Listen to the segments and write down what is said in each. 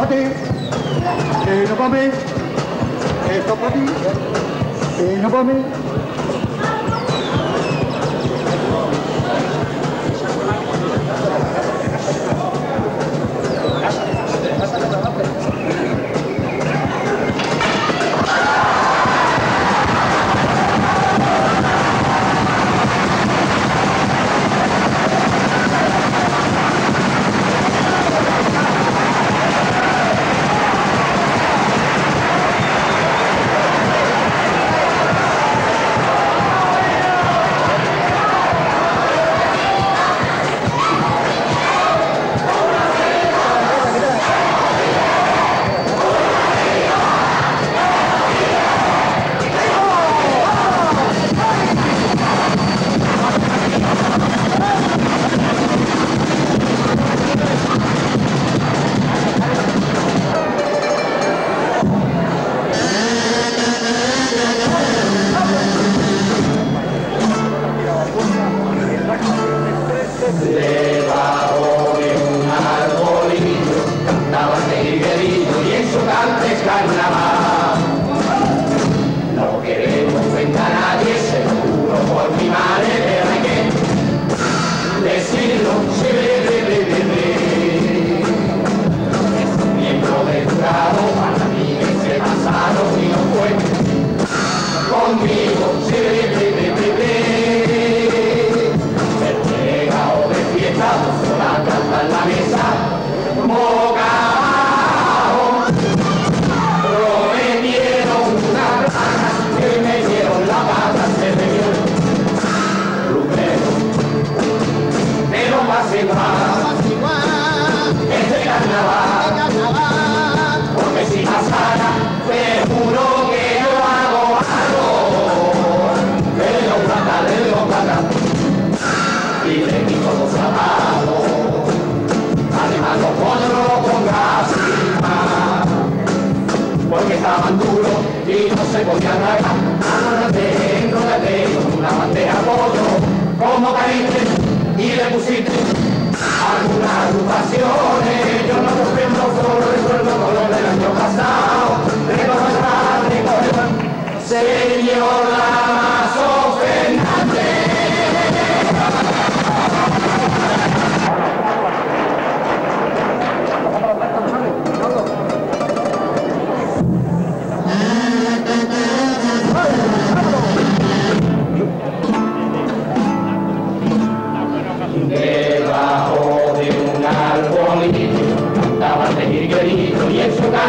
para ti, y no para mí. Esto para ti, no para mí. Debajo de un arbolillo cantaba Miguelillo y en su cante es carnaval. No queremos ofender a nadie, se lo juro por mi madre de que decirlo, sí. Es un miembro del jurado, para mí que se pasaron y no fue conmigo,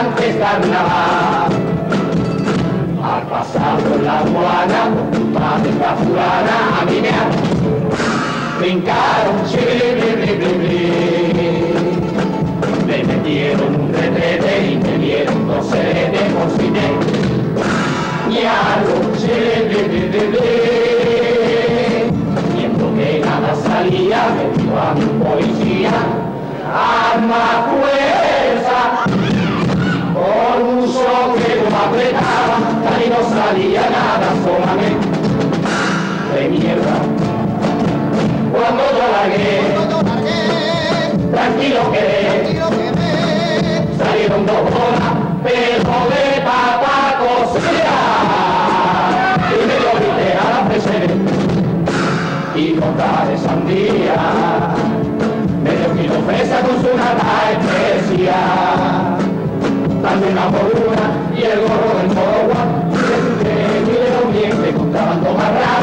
y en su cante es carnaval. Al pasar por la de la fulana, a han brincaron, chili, bli, bli. Me metieron un retrete y me dieron dos serenes por cine. Y algo, bli. Viendo que nada salía, me dio a mi policía. Arma fuerza, por mucho que lo apretaba, y no salía nada, solamente de mierda. Cuando yo largué, tranquilo quedé, También una por una y el gorro del. Y de lo bien que contrabando más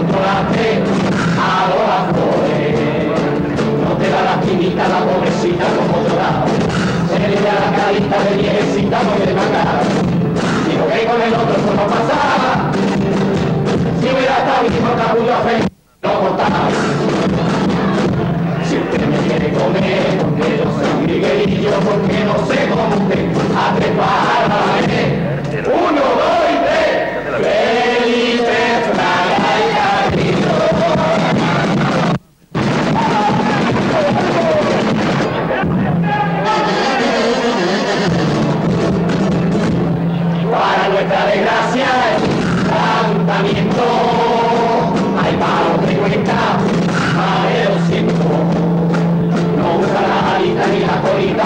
igual que controlaste a los flores. No te da la química la pobrecita como lloraba, se le da la carita de viejecita muy de macar. Digo que con el otro eso no pasaba, si hubiera estado vivo capullo a fe, no cortaba. Si usted me quiere comer, porque yo soy un griguerillo, porque no sé cómo usted a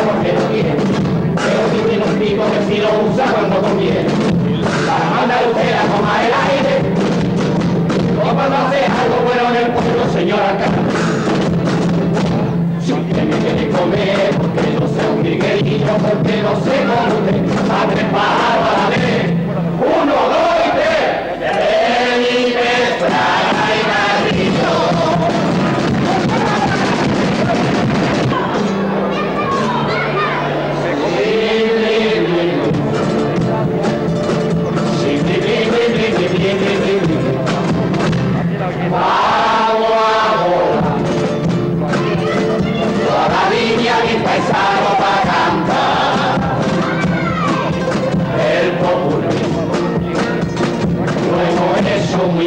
porque no quiere, pero sí que los digo que si lo usa cuando conviene. Para mandar usted a tomar el aire, o cuando hace algo bueno en el pueblo, señor alcalde. Si usted me quiere comer, porque no sé un griguerillo, porque no sé cómo a tres pájaros a. Uno, dos y tres, ven y me trae.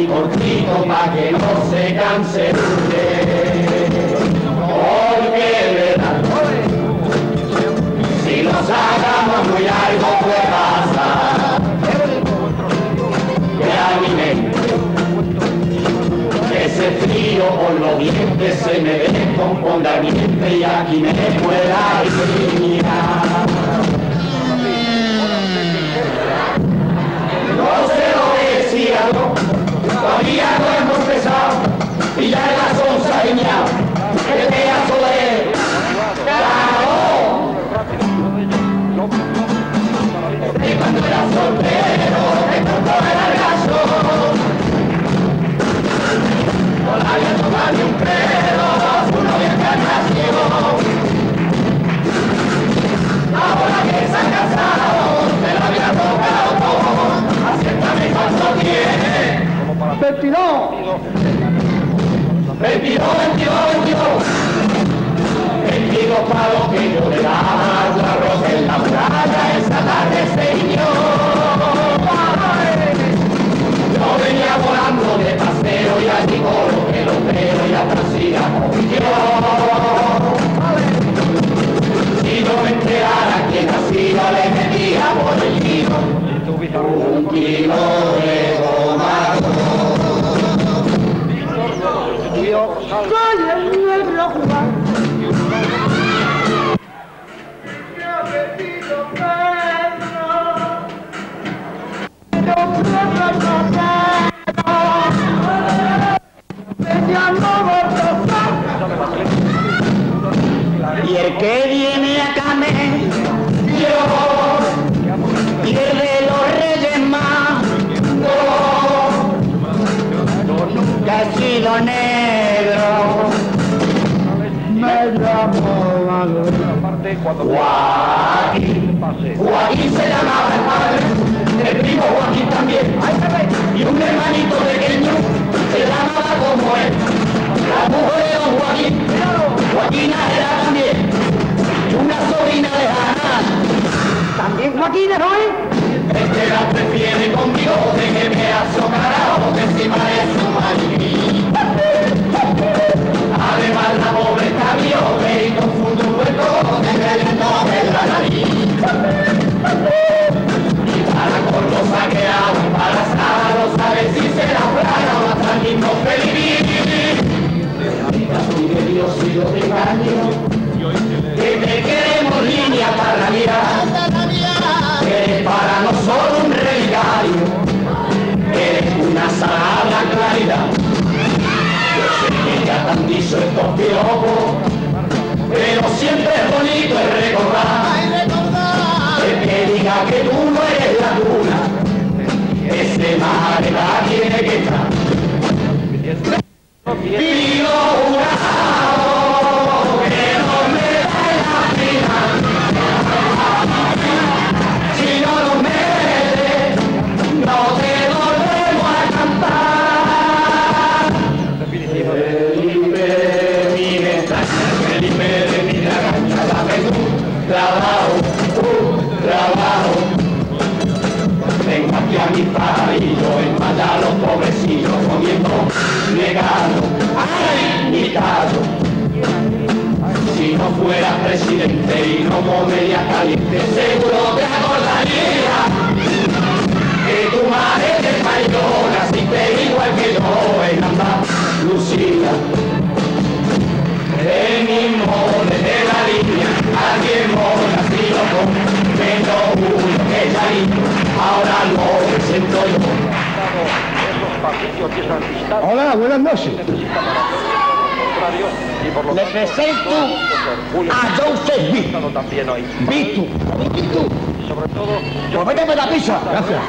Cortito para que no se canse. Porque verán, si lo sacamos muy algo puede pasar. Que a mi mente ese frío por los dientes se me descomponga el diente y aquí me pueda ir. Joaquín Joaquín se llamaba el padre el primo Joaquín también. Y un hermanito pequeño se llamaba como él. La mujer de don Joaquín. Joaquina era también. Y una sobrina lejana También Joaquín, ¿no es? Este la prefiere conmigo, déjeme azocarado de encima de su mariquí. Fueras presidente y no comerías caliente, seguro te acordarías que tu madre te falló, naciste igual que yo en Andalucía. El mismo desde la línea, alguien nacido con menos uno que Yarin, ahora lo presento yo. Hola, buenas noches. Le presento a Joseph B. también hoy. Vitu. Vitu. Sobre todo, Pues por la pizza. Gracias.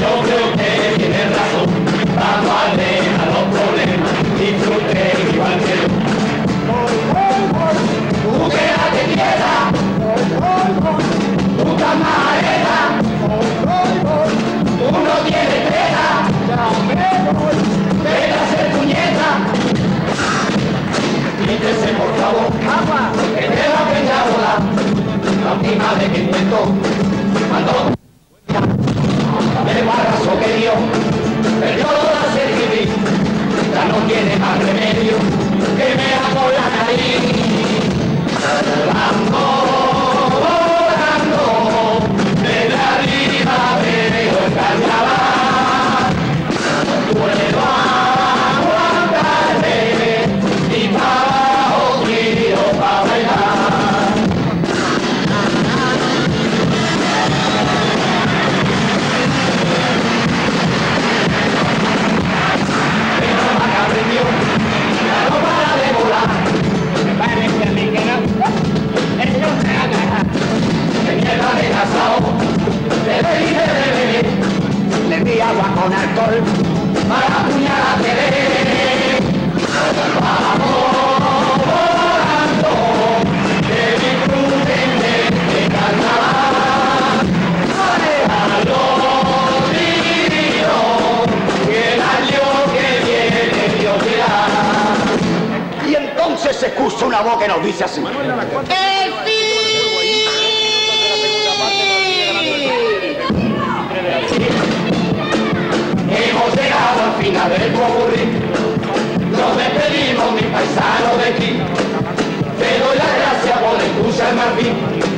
Yo creo que tiene razón. Vamos a dejar los problemas. Disfrute igual que yo. Tú quédate quieta. Tú que nos dice así. Hemos llegado al final del concurrir. Nos despedimos, mi paisano de aquí. Te doy las gracias por escuchar marfil.